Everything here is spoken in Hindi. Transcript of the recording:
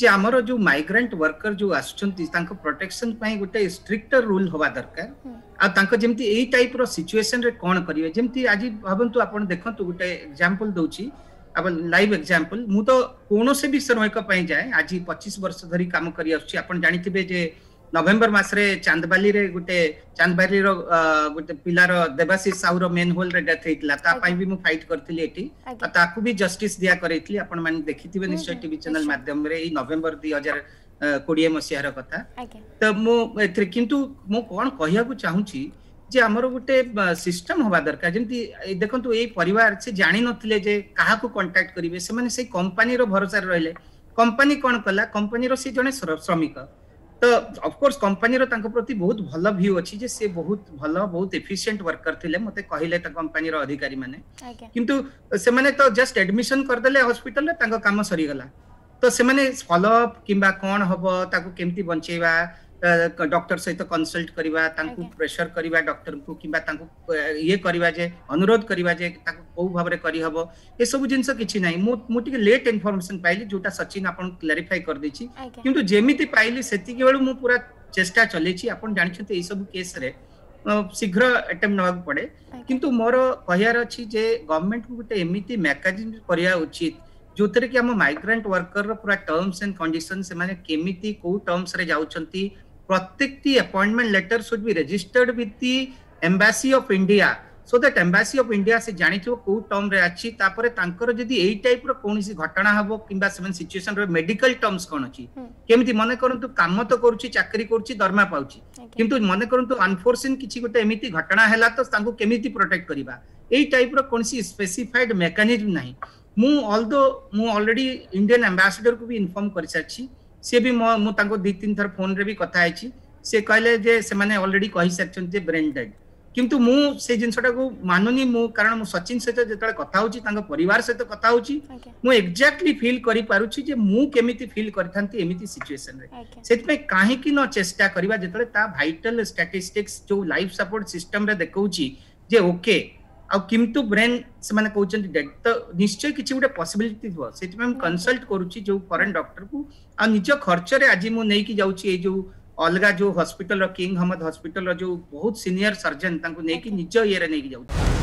ଯେ ଆମର ଯୋଉ ମାଇଗ୍ରାଣ୍ଟ ୱାର୍କର ଯୋଉ ଆସୁଛନ୍ତି ତାଙ୍କ ପ୍ରୋଟେକ୍ସନ ପାଇଁ ଗୋଟେ ଷ୍ଟ୍ରିକ୍ଟର ରୁଲ ହବା ଦରକାର ଆଉ ତାଙ୍କ ଯେମିତି ଏଇ ଟାଇପର ସିଚୁଏସନରେ କ'ଣ କରିବେ ଯେମିତି ଆଜି ଭାବନ୍ତୁ ଆପଣ ଦେଖନ୍ତୁ ଗୋଟେ ଏକ୍ଜାମ୍ପଲ ଦଉଛି ଆପଣ ଲାଇଭ୍ ଏକ୍ଜାମ୍ପଲ ମୁଁ ତ କୌଣସି ବି ଶ୍ରମିକ ପାଇଁ ଯାଏ ଆଜି ପଚିଶ ବର୍ଷ ଧରି କାମ କରି ଆସୁଛି ଆପଣ ଜାଣିଥିବେ ଯେ नवेम्बर मसरे चांदबाली रे गुटे चांदबाली रो गुटे पिला रो देवाशीष साहू रो मेन होल रे डेथ हेतला ता पई भी मु फाइट करथली एटी आ ताकु भी जस्टिस दिया करैथली आपण मान देखितिबे निश्चय टीवी चैनल माध्यम रे ई नवेम्बर 2020 कोडिए मसिया रो कथा त मु एथरे किंतु मु कोन कहिया को चाहू छी जे हमरो गुटे सिस्टम होबा दरकार जेंति देखंतु एई परिवार छै जानि नथिले जे काहा को कांटेक्ट करिवे से माने से कंपनी रो भरोसा रहले कंपनी कोन कला कंपनी रो से जने श्रमिक तो अफकोर्स कंपानी प्रति बहुत भल भ्यू अच्छी से बहुत भल बहुत एफिसीयंट वर्कर थे मत कहले कंपानी अधिकारी मैंने कि जस्ट एडमिशन करदे हस्पिटाल कम सरीगला तो से फलोअप कि कौन हम ताको केमती बचेवा सहित तो कनसल्ट करवा प्रेसर करवा डॉक्टर को कि ये करवाजे अनुरोध करवाजे कौ भाव में करहब यह सब जिन कि ना मुझे लेट इनफर्मेसन पाई जो सचिन आप क्लारीफाई कर देखते जमी पाइली से पूरा चेस्टा चलती जानते यही सब केस शीघ्र एटेम ना पड़े कि मोर कह गवर्नमेंट को गोटे एमती मैकाजिन करवा उचित जो थे कि आम वर्कर पूरा टर्म्स एंड कंडीशन सेमती कौ टर्मस प्रत्येक अपॉइंटमेंट लेटर सुड भी registered with the embassy of India so that embassy of India ସେ ଜାଣିଥିବ କୋଉ ଟର୍ମରେ ଅଛି ତାପରେ ତାଙ୍କର ଯଦି ଏଇ ଟାଇପ୍ର କୌଣସି ଘଟଣା ହବ କିମ୍ବା ସେମାନେ ସିଚୁଏସନ୍ରେ ମେଡିକାଲ ଟର୍ମସ୍ କ'ଣ ଅଛି କେମିତି ମନେ କରନ୍ତୁ କାମ ତ କରୁଛି ଚାକିରି କରୁଛି ଦରମା ପାଉଛି କିନ୍ତୁ ମନେ କରନ୍ତୁ ଅନଫୋର୍ସିନ୍ କିଛି ଗୋଟେ ଏମିତି ଘଟଣା ହେଲା ତ ତାଙ୍କୁ କେମିତି ପ୍ରୋଟେକ୍ଟ କରିବା ଏଇ ଟାଇପ୍ର କୌଣସି ସ୍ପେସିଫାଇଡ୍ ମେକାନିଜମ ନାହିଁ ମୁଁ ଅଲଦୋ ମୁଁ ଅଲରେଡି ଇଣ୍ଡିଆନ୍ ଆମ୍ବାସଡରକୁ ବି ଇନଫର୍ମ କରିସାରିଛି ସିଏ ବି ମୁଁ ତାଙ୍କୁ ଦୁଇ ତିନି ଥର ଫୋନ୍ରେ ବି କଥା ହେଇଛି ସେ କହିଲେ ଯେ ସେମାନେ ଅଲରେଡି କହିସାରିଛନ୍ତି ଯେ ବ୍ରେନ୍ ଡେଡ୍ किंतु मु से जिनसटा को माननी मु कारण मु सचिन सहित जेतले कथा होची तांका परिवार सहित कथा होची मु एग्जैक्टली फील करि पारुची जे मु केमिति फील करथंती एमिति सिचुएशन रे सेत में काहे कि न चेष्टा करबा जेतले ता वाइटल स्टैटिस्टिक्स जो लाइफ सपोर्ट सिस्टम रे देखौची जे ओके आ किंतु ब्रेन से माने कहउचन डेड त निश्चय किछु गुटे पॉसिबिलिटी थव सेत में हम कंसल्ट करूची जो फॉरेन डॉक्टर को आ निजो खर्च रे आजि मु नै कि जाउची ए जो अलग जो हस्पिटल किंग हमद हस्पिटल जो बहुत सीनियर सर्जन तांको निज ई